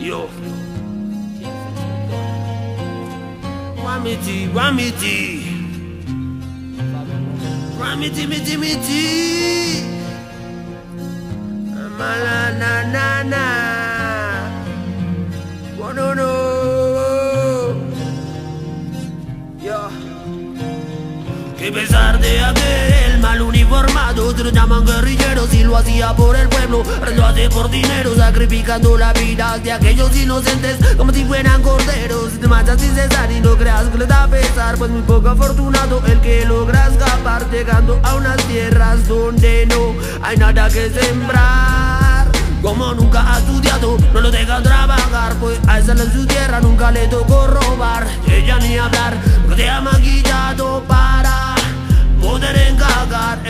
Yo, yọ̀fọ̀. wámìtì wámìtì wámìtì mìtìmìtì. Que pesar de aquel mal uniformado Te lo llaman guerrilleros y lo hacía por el pueblo Ahora lo hace por dinero Sacrificando la vida de aquellos inocentes Como si fueran corderos. Te marchas sin cesar y no creas que le da pesar Pues muy poco afortunado el que logra escapar Llegando a unas tierras donde no hay nada que sembrar. Como nunca ha estudiado, no lo dejan trabajar Pues a esa en su tierra nunca le tocó robar Ella ni hablar, porque te ha maquillado para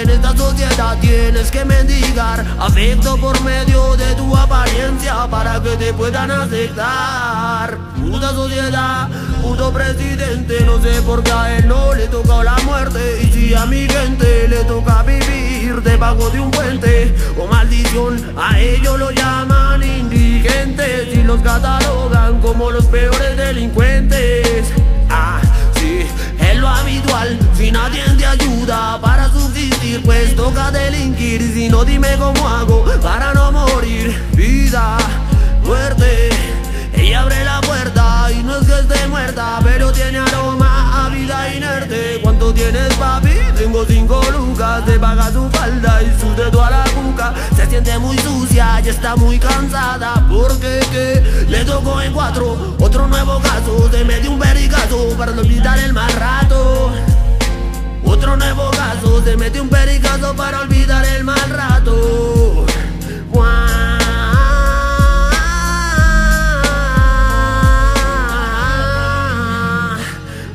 En esta sociedad tienes que mendigar Afecto por medio de tu apariencia Para que te puedan aceptar. Puta sociedad, puto presidente No sé por qué a él no le toca la muerte Y si a mi gente le toca vivir debajo de un puente O maldición, a ellos lo llaman indigentes Y los catalogan como los peores delincuentes. Ah, sí, es lo habitual Si nadie te ayuda para toca delinquir Si no dime cómo hago para no morir. Vida, muerte Ella abre la puerta y no es que esté muerta Pero tiene aroma a vida inerte. ¿Cuánto tienes papi? Tengo cinco lucas Te paga su falda y su dedo a la cuca. Se siente muy sucia y está muy cansada Porque que le tocó en cuatro Otro nuevo caso, se me dio un pericazo Para no olvidar el mal rato otro nuevo caso, se mete un pericazo para olvidar el mal rato.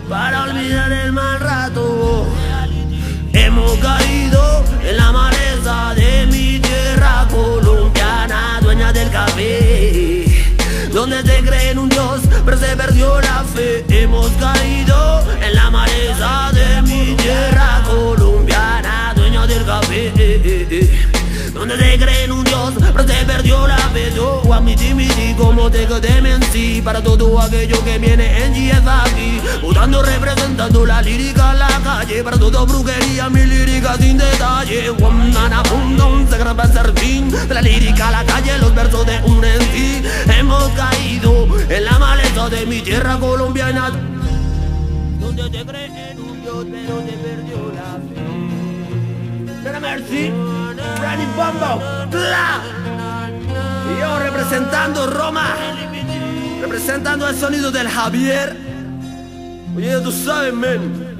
Para olvidar el mal rato. Hemos caído en la maleza de mi tierra colombiana, dueña del café. Donde se cree en un Dios, pero se perdió la fe. Hemos caído en la maleza Donde se cree en un Dios, pero se perdió la fe. Yo a mi timidi como te quedé en sí Para todo aquello que viene en GF aquí. Votando representando la lírica en la calle. Para todo brujería, mi lírica sin detalle. Guamana, pundón, se graba servín De la lírica a la calle, los versos de un en sí Hemos caído en la maleza de mi tierra colombiana. Donde te cree en un Dios, pero te perdió la fe Yo representando Roma, representando el sonido del Javier. Oye, tú sabes, men.